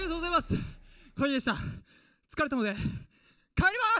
りがとうございます。小れでした。疲れたので帰ります。